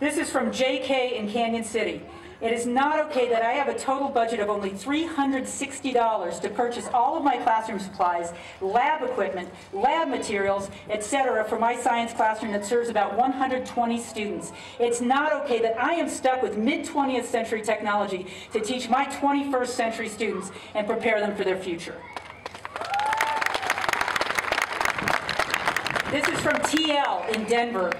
This is from JK in Cañon City. It is not okay that I have a total budget of only $360 to purchase all of my classroom supplies, lab equipment, lab materials, etc. for my science classroom that serves about 120 students. It's not okay that I am stuck with mid-20th century technology to teach my 21st century students and prepare them for their future. This is from TL in Denver.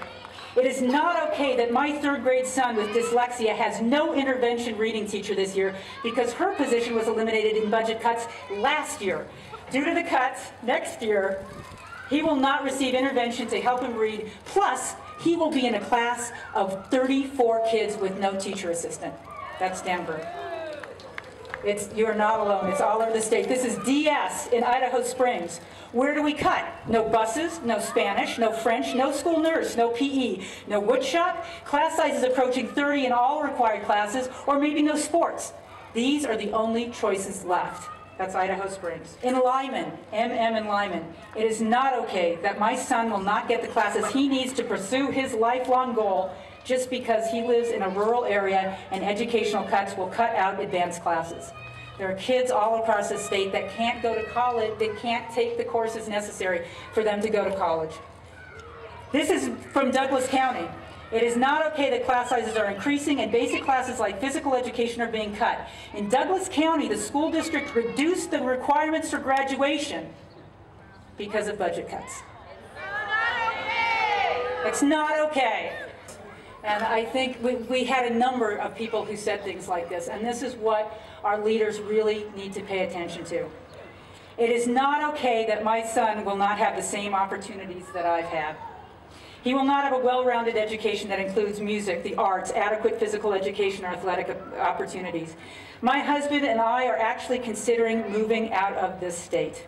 It is not okay that my third grade son with dyslexia has no intervention reading teacher this year because her position was eliminated in budget cuts last year. Due to the cuts, next year, he will not receive intervention to help him read. Plus, he will be in a class of 34 kids with no teacher assistant. That's Denver. It's, you're not alone. It's all over the state. This is DS in Idaho Springs. Where do we cut? No buses, no Spanish, no French, no school nurse, no PE, no woodshop, class sizes approaching 30 in all required classes, or maybe no sports. These are the only choices left. That's Idaho Springs. In Limon, MM in Limon, it is not okay that my son will not get the classes he needs to pursue his lifelong goal just because he lives in a rural area and educational cuts will cut out advanced classes. There are kids all across the state that can't go to college, that can't take the courses necessary for them to go to college. This is from Douglas County. It is not okay that class sizes are increasing and basic classes like physical education are being cut. In Douglas County, the school district reduced the requirements for graduation because of budget cuts. It's not okay. It's not okay. And I think we, we had a number of people who said things like this, and this is what our leaders really need to pay attention to. It is not okay that my son will not have the same opportunities that I've had. He will not have a well-rounded education that includes music, the arts, adequate physical education, or athletic opportunities. My husband and I are actually considering moving out of this state.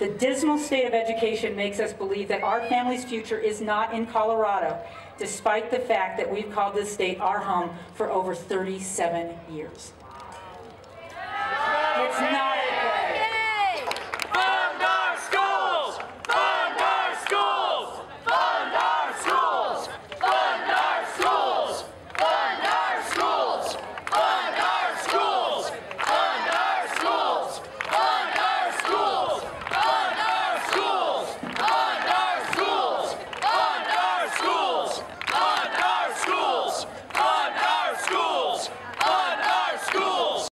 The dismal state of education makes us believe that our family's future is not in Colorado, despite the fact that we've called this state our home for over 37 years. It's not